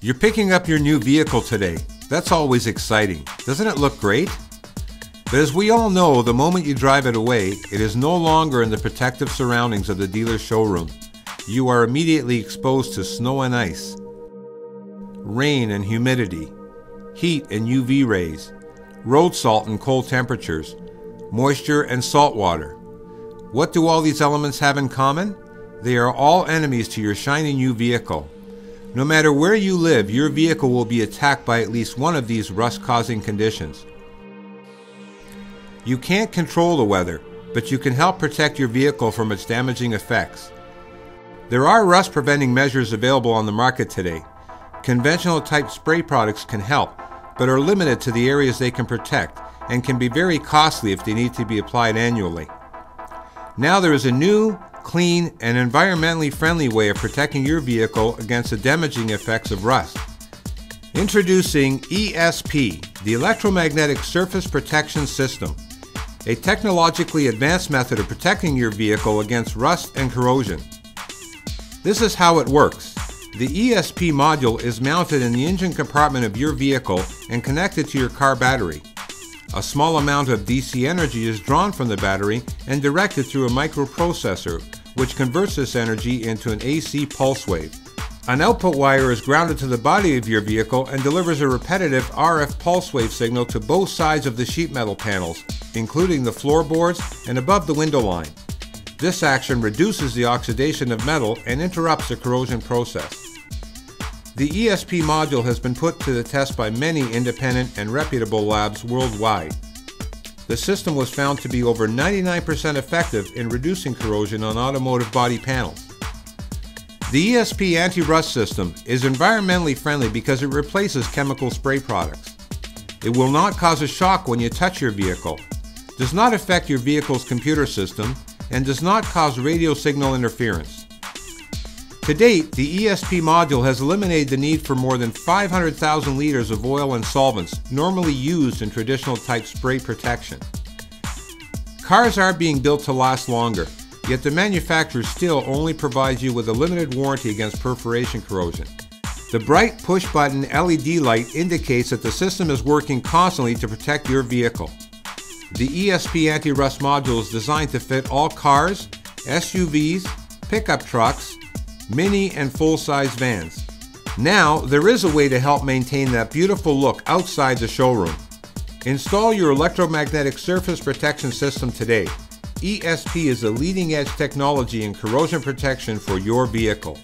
You're picking up your new vehicle today. That's always exciting. Doesn't it look great? But as we all know, the moment you drive it away, it is no longer in the protective surroundings of the dealer's showroom. You are immediately exposed to snow and ice, rain and humidity, heat and UV rays, road salt and cold temperatures, moisture and salt water. What do all these elements have in common? They are all enemies to your shiny new vehicle. No matter where you live, your vehicle will be attacked by at least one of these rust causing conditions. You can't control the weather, but you can help protect your vehicle from its damaging effects. There are rust preventing measures available on the market today. Conventional type spray products can help, but are limited to the areas they can protect and can be very costly if they need to be applied annually. Now there is a new, clean, and environmentally friendly way of protecting your vehicle against the damaging effects of rust. Introducing ESP, the Electromagnetic Surface Protection System, a technologically advanced method of protecting your vehicle against rust and corrosion. This is how it works. The ESP module is mounted in the engine compartment of your vehicle and connected to your car battery. A small amount of DC energy is drawn from the battery and directed through a microprocessor, which converts this energy into an AC pulse wave. An output wire is grounded to the body of your vehicle and delivers a repetitive RF pulse wave signal to both sides of the sheet metal panels, including the floorboards and above the window line. This action reduces the oxidation of metal and interrupts the corrosion process. The ESP module has been put to the test by many independent and reputable labs worldwide. The system was found to be over 99% effective in reducing corrosion on automotive body panels. The ESP anti-rust system is environmentally friendly because it replaces chemical spray products. It will not cause a shock when you touch your vehicle, does not affect your vehicle's computer system, and does not cause radio signal interference. To date, the ESP module has eliminated the need for more than 500,000 liters of oil and solvents normally used in traditional type spray protection. Cars are being built to last longer, yet the manufacturer still only provides you with a limited warranty against perforation corrosion. The bright push button LED light indicates that the system is working constantly to protect your vehicle. The ESP anti-rust module is designed to fit all cars, SUVs, pickup trucks, mini and full-size vans. Now, there is a way to help maintain that beautiful look outside the showroom. Install your electromagnetic surface protection system today. ESP is a leading edge technology in corrosion protection for your vehicle.